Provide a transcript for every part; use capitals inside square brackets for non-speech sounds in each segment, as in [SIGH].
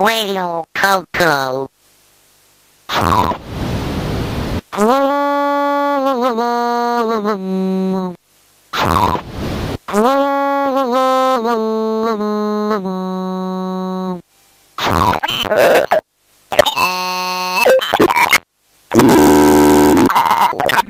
Radio Coco. [LAUGHS]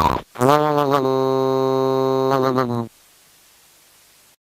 Thank you.